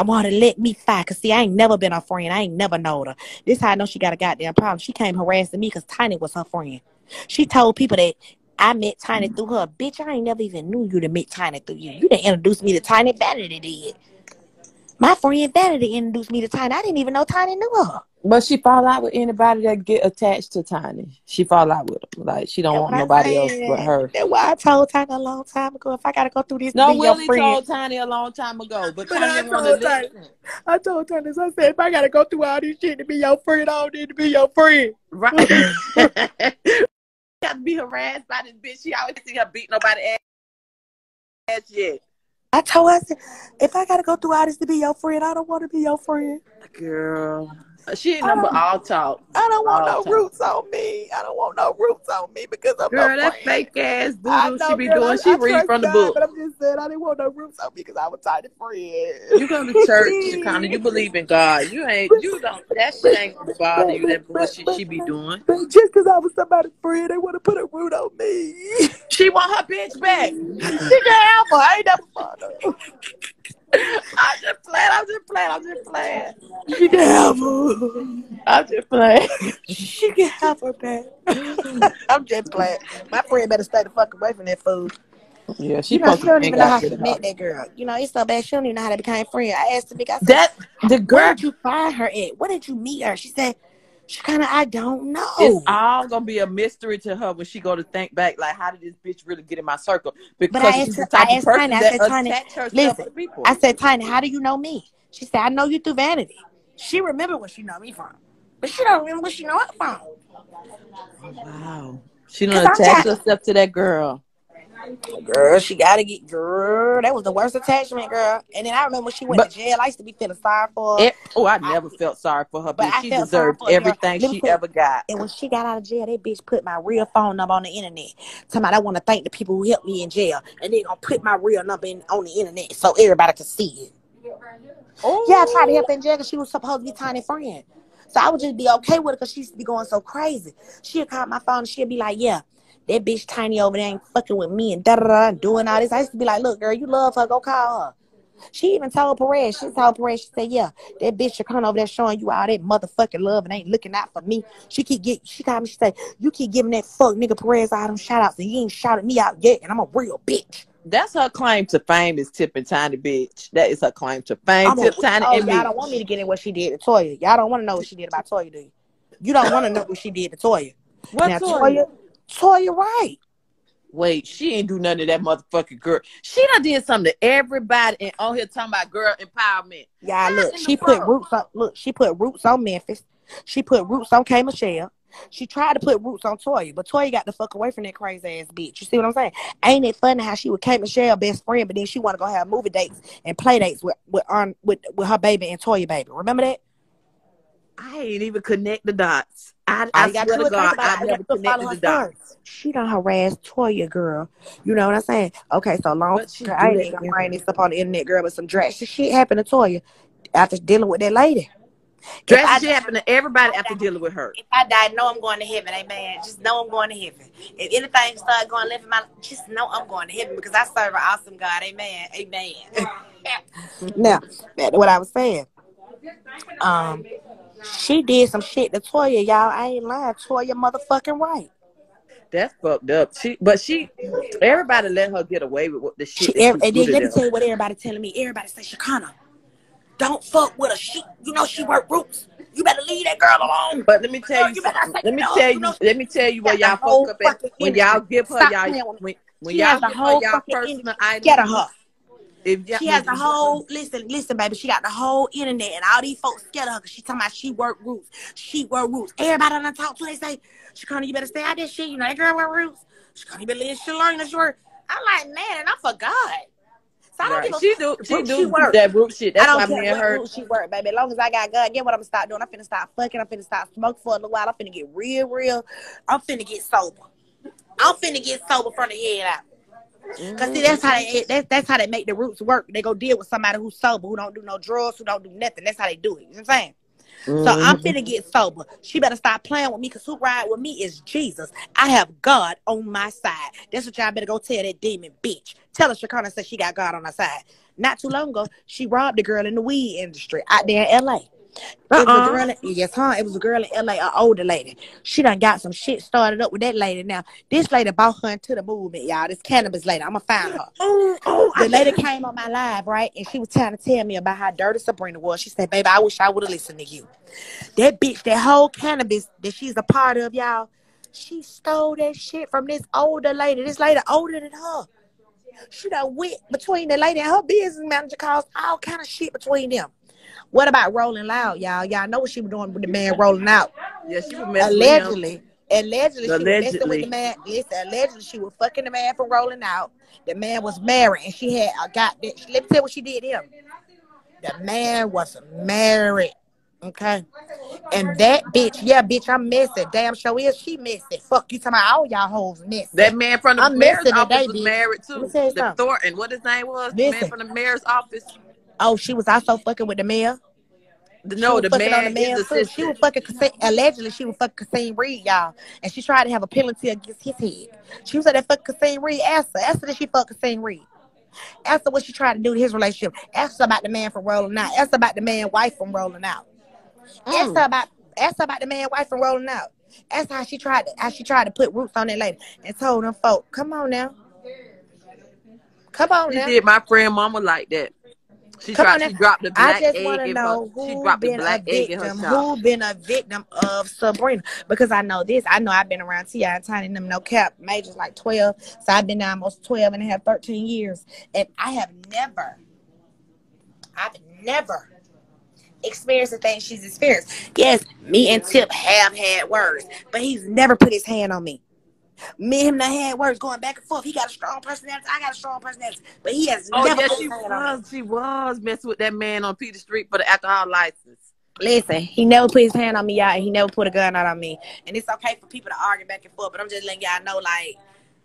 I want her to let me fight. Cause see, I ain't never been her friend. I ain't never known her. This how I know she got a goddamn problem. She came harassing me because Tiny was her friend. She told people that I met Tiny mm-hmm. through her. Bitch, I ain't never even knew you to meet Tiny through you. You didn't introduce me to Tiny. Vanity did. My friend Vanity introduced me to Tiny. I didn't even know Tiny knew her. But she fall out with anybody that get attached to Tiny. She fall out with them. Like she don't That's want what I'm nobody else but her. That's why I told Tiny a long time ago. If I gotta go through this, to No, be your Willie told Tiny a long time ago, but, But Tiny I didn't want told Tiny. I told Tiny, I said, if I gotta go through all this shit to be your friend, I don't need to be your friend. Right. got to be harassed by this bitch. She always see her beat nobody ass. ass yet. I told her, I said, if I gotta go through all this to be your friend, I don't want to be your friend. Girl. She ain't number all talk. I don't want All no time. roots on me. I don't want no roots on me because I'm Girl, no that friend. fake ass know, she be girl, doing. I- She I read from the God, book. But I'm just saying, I didn't want no roots on me because I was tiny friend. You go to church, Shekinah. You believe in God. You ain't. You don't. That shit ain't gonna bother you. That bullshit she be doing. But just because I was somebody's friend, they want to put a root on me. She want her bitch back. she can have her. I ain't never. I'm just playing. I'm just playing. I'm just playing. She can have her. I'm just playing. She can have her back. I'm just playing. My friend better stay the fuck away from that fool. Yeah, she You know, she don't even know how out she with met that girl. You know, it's so bad she don't even know how they became friends. I asked the big, I said, That the where girl. did you find her at? Where did you meet her? She said, she kind of, I don't know. It's all gonna be a mystery to her when she go to think back. Like, how did this bitch really get in my circle? Because I she's the type I of person Tiny, I that said, Tiny, herself listen, to people. I said, Tiny, how do you know me? She said, I know you through Vanity. She remember where she know me from. But she don't remember where she know her from. Oh, wow, she don't attach herself to that girl. Girl, she gotta get girl. That was the worst attachment, girl. And then I remember when she went But- to jail. I used to be feeling sorry for her. It, oh, I never felt sorry for her, But. She deserved for her, girl. everything she you- ever got. And when she got out of jail, that bitch put my real phone number on the internet. Talking about I want to thank the people who helped me in jail, and they gonna put my real number in, on the internet so everybody can see it. Oh, Yeah, I tried to oh. help her in jail because she was supposed to be tiny friend. So I would just be okay with it because she used to be going so crazy. She'd call my phone and she'd be like, Yeah, that bitch tiny over there ain't fucking with me and da da da doing all this. I used to be like, Look, girl, you love her, go call her. She even told Perez, she told Perez, she said, Yeah, that bitch should come over there showing you all that motherfucking love and ain't looking out for me. She keep get she called me, she said, You keep giving that fuck nigga Perez all them shout outs and you ain't shouted me out yet, and I'm a real bitch. that's her claim to fame is tipping tiny bitch. That is her claim to fame. I'm a, Tip tiny oh, and y'all me. don't want me to get in what she did to Toya. Y'all don't want to know what she did about Toya, do you? You don't want to know what she did to Toya. What now, Toya? Toya, Toya, right. Wait, she ain't do nothing to that motherfucking girl. She done did something to everybody and on here talking about girl empowerment. Y'all look, she put fuck? roots on look, she put roots on Memphis. She put roots on K Michelle. She tried to put roots on Toya, but Toya got the fuck away from that crazy ass bitch. You see what I'm saying? Ain't it funny how she was K Michelle best friend, but then she wanna go have movie dates and play dates with with um, with, with her baby and Toya baby. Remember that? I ain't even connect the dots. I, All I gotta swear do to God. I've never gotta follow connected the dots. She done harassed Toya, girl. You know what I'm saying? Okay, so long. Girl, I ain't gonna bring this up on the internet, girl, but some drastic shit happened to Toya after dealing with that lady. Drastic shit happened to everybody after dealing with her. If I die, know I'm going to heaven, amen. Just know I'm going to heaven. If anything start going left in my just know I'm going to heaven because I serve an awesome God, amen. Amen. now, what I was saying. Um, she did some shit to Toya, y'all. I ain't lying. Toya motherfucking right. That's fucked up. She, but she, everybody let her get away with what the shit. She, she and then let me tell you what everybody telling me. Everybody say, Shekinah, don't fuck with her. She, you know, she work roots. You better leave that girl alone. But let me tell you, you something. let me no, tell you know- let me tell you where y'all fuck up at. When y'all give her Stop y'all, playing with me. when, when y'all give her y'all personal items, of her. If She has the whole listen, listen, baby. She got the whole internet, and all these folks scared of her because she talking about she work roots. She work roots. Everybody on the talk to, they say, Shekinah, you better stay out this shit. You know that girl work roots. Shekinah, you better leave shit alone. That's your. I'm like, man, and I forgot. So I don't Right. give a She do, she do she work. that root shit. I That's why don't me care and what her. she work, baby. As long as I got God, get what I'm gonna start doing. I'm finna start fucking. I'm finna start smoking for a little while. I'm finna get real, real. I'm finna get sober. I'm finna get sober from the head out. Cause see, that's how they that's, that's how they make the roots work. They go deal with somebody who's sober, who don't do no drugs, who don't do nothing. That's how they do it. You know what I'm saying? So I'm Mhm. finna get sober. She better stop playing with me, cause who ride with me is Jesus. I have God on my side. That's what y'all better go tell that demon bitch. Tell her Shekinah said she got God on her side. Not too long ago, she robbed a girl in the weed industry out there in LA. It was a Uh-uh. girl, yes, huh? It was a girl in LA, an older lady. She done got some shit started up with that lady. Now, this lady bought her into the movement, y'all. This cannabis lady. I'ma find her. Oh, oh, The I- lady came on my live, right? And she was trying to tell me about how dirty Sabrina was. She said, Baby, I wish I would have listened to you. That bitch, that whole cannabis that she's a part of, y'all, she stole that shit from this older lady. This lady older than her. She done went between the lady and her business manager caused all kind of shit between them. What about rolling loud, y'all? Y'all know what she was doing with the man rolling out. yeah, she was messing with him. Allegedly. Allegedly, she was messing with Allegedly. the man. Listen, allegedly, she was fucking the man from rolling out. The man was married, and she had a got that. Let me tell you what she did him. The man was married. Okay. And that bitch, yeah, bitch, I'm messy. Damn sure is she messy. Fuck you talking about all y'all hoes messy. That man from the I'm mayor's missing office today, was bitch. married too. The. Thornton, what his name was? The man from the mayor's office. Oh, she was also fucking with the mayor. The- No, the man, on the man is too. She was fucking Kasim, allegedly she was fucking Kasim Reed, y'all. And she tried to have a penalty against his head. She was at that fucking Kasim Reed. Ask her. Ask her that she fuck Kasim Reed. Ask her what she tried to do to his relationship. Ask her about the man from rolling out. Ask her about the man wife from rolling out. Ask Mm. her about ask her about the man wife from rolling out. Ask how she tried to how she tried to put roots on that lady and told them folk, come on now. Come on She now. did my friend mama like that. She Come tried. on She dropped the I black just egg want to know her. She who dropped the been a black egg in her victim, who been a victim of Sabrina. Because I know this. I know I've been around T.I. and Tiny and them no cap majors like 12. So I've been there almost 12 and a half, 13 years. And I have never, I've never experienced the thing she's experienced. Yes, me and Tip have had words, but he's never put his hand on me. Me and him done had words going back and forth. He got a strong personality. I got a strong personality. But he has Oh never yeah, she his hand on me. was. She was messing with that man on Peter Street for the alcohol license. Listen, he never put his hand on me, y'all, and he never put a gun out on me. And it's okay for people to argue back and forth, but I'm just letting y'all know, like,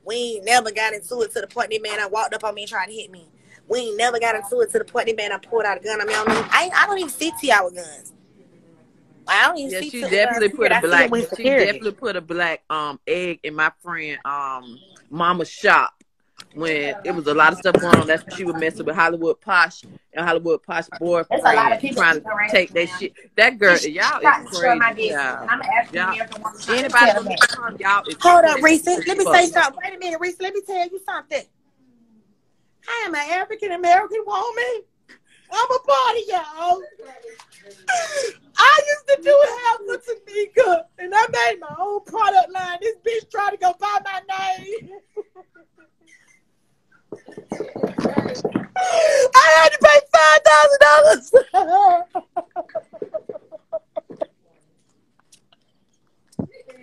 we ain't never got into it to the point that man I walked up on me and tried to hit me. We ain't never got into it to the point that man I pulled out a gun on me. I don't, even, I, I don't even see T.I. with guns. I don't even Yeah, see she definitely put I a see black. She definitely put a black um egg in my friend um mama's shop when it was a lot of stuff going on. That's when she was messing with Hollywood Posh and Hollywood Posh boyfriend, There's a lot of people trying to take that shit. That girl, She y'all tried is to destroy my crazy. business, Yeah. I'm Y'all- American to Anybody tell gonna them be that. calm, y'all is Hold up, crazy Reese. Let me say something. Wait a minute, Reese. Let me tell you something. I am an African American woman. I'm a part of y'all. I used to do half with Tamika, and I made my own product line. This bitch tried to go buy my name. I had to pay five thousand dollars.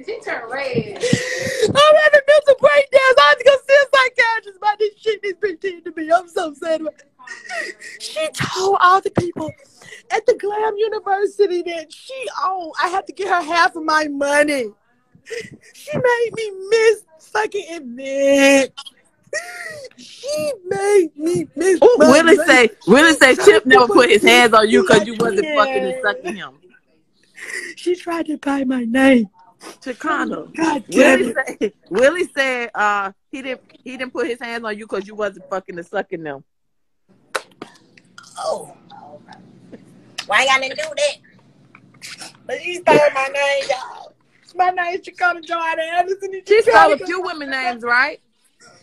She turned red. I'm having mental breakdowns. I have to go see a psychiatrist about this shit this bitch did to me. I'm so sad about it. Told all the people at the Glam University that she owned. I had to get her half of my money. She made me miss fucking event. She made me miss. Ooh, Willie money. say, Willie say, Tip never put his hands on you because you wasn't in. fucking and sucking him. She tried to buy my name. Shekinah. God damn Willie it. said, Willie said, uh, he didn't, he didn't put his hands on you because you wasn't fucking and sucking them. Oh. Why y'all didn't do that? But she stole my name, y'all. My name name's Shekinah Joanna Anderson. and She stole a to- few women names, right?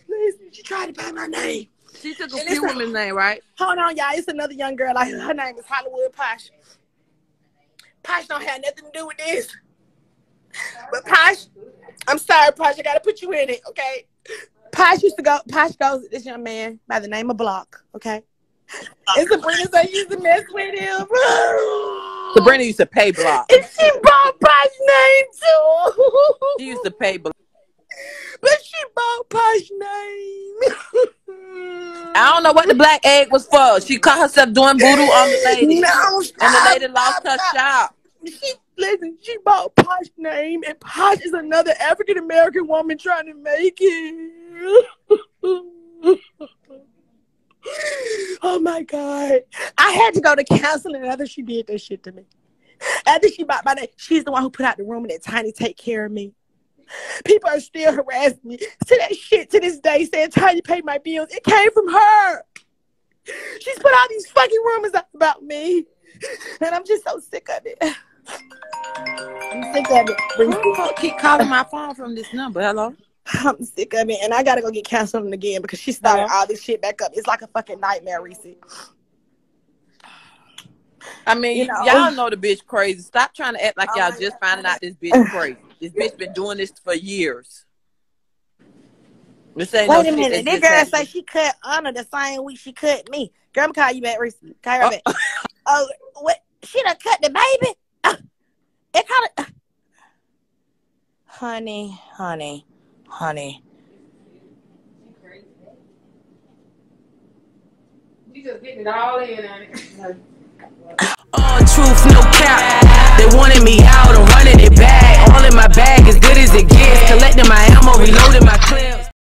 Listen, she tried to buy my name. She took a And few it's a- women's name, right? Hold on, y'all. It's another young girl. Like her name is Hollywood Posh. Posh don't have nothing to do with this. But Posh, I'm sorry, Posh. I gotta put you in it, okay? Posh used to go. Posh goes with this young man by the name of Block, okay? And Sabrina said you used to mess with him. Sabrina used to pay block. And she bought Posh's name too. She used to pay block. But she bought Posh's name. I don't know what the black egg was for. She caught herself doing voodoo on the lady. No, And the lady lost stop, her stop. shop. She listen, she bought Posh's name, and Posh is another African American woman trying to make it. oh my God. I had to go to counseling after she did that shit to me. After she bought my name, she's the one who put out the room and that Tiny take care of me. People are still harassing me to that shit to this day, saying Tiny paid my bills. It came from her. She's put all these fucking rumors out about me, and I'm just so sick of it. I'm sick of it. Who keep calling my phone from this number? Hello. I'm sick of it, and I gotta go get counseling again because she started Hello? all this shit back up. It's like a fucking nightmare, Reese. I mean, You know. y'all know the bitch crazy. Stop trying to act like Oh y'all just God. finding out this bitch crazy. This bitch been doing this for years. This ain't no Wait a minute. that This girl say she cut Anna the same week she cut me. Girl, I'm call you back, Reese. Call her back. Oh, what? She done cut the baby? Uh, it kind of. honey, honey, honey. You just getting it all in on it. All truth, no cap. They wanted me out, I'm running it back. All in my bag, as good as it gets. Collecting my ammo, reloading my clip.